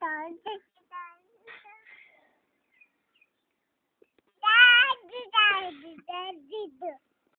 time.